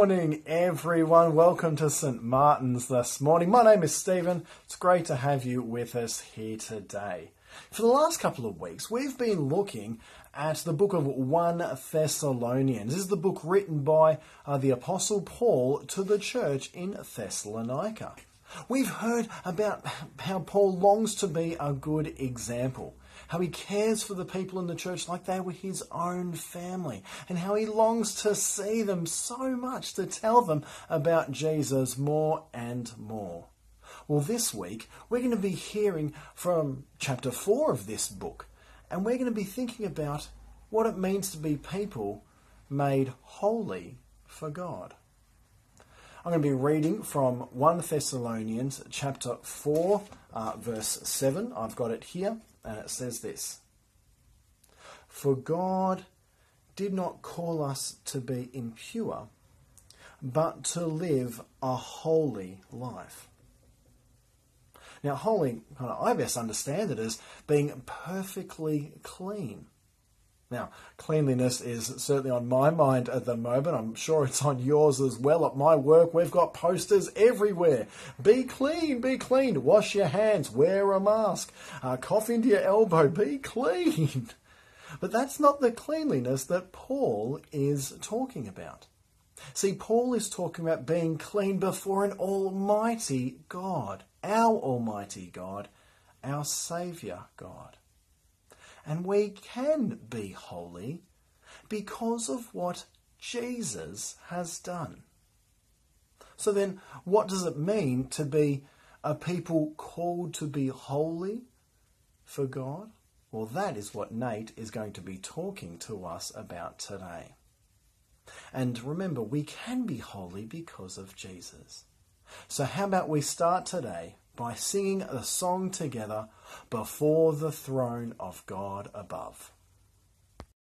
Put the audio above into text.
morning, everyone. Welcome to St. Martin's this morning. My name is Stephen. It's great to have you with us here today. For the last couple of weeks, we've been looking at the book of 1 Thessalonians. This is the book written by uh, the Apostle Paul to the church in Thessalonica. We've heard about how Paul longs to be a good example how he cares for the people in the church like they were his own family, and how he longs to see them so much to tell them about Jesus more and more. Well, this week we're going to be hearing from chapter 4 of this book, and we're going to be thinking about what it means to be people made holy for God. I'm going to be reading from 1 Thessalonians chapter 4, uh, verse 7. I've got it here and it says this For God did not call us to be impure, but to live a holy life. Now, holy, I best understand it as being perfectly clean. Now, cleanliness is certainly on my mind at the moment. I'm sure it's on yours as well. At my work, we've got posters everywhere. Be clean, be clean. Wash your hands, wear a mask, uh, cough into your elbow, be clean. But that's not the cleanliness that Paul is talking about. See, Paul is talking about being clean before an almighty God, our almighty God, our Saviour God. And we can be holy because of what Jesus has done. So then, what does it mean to be a people called to be holy for God? Well, that is what Nate is going to be talking to us about today. And remember, we can be holy because of Jesus. So, how about we start today by singing a song together before the throne of God above.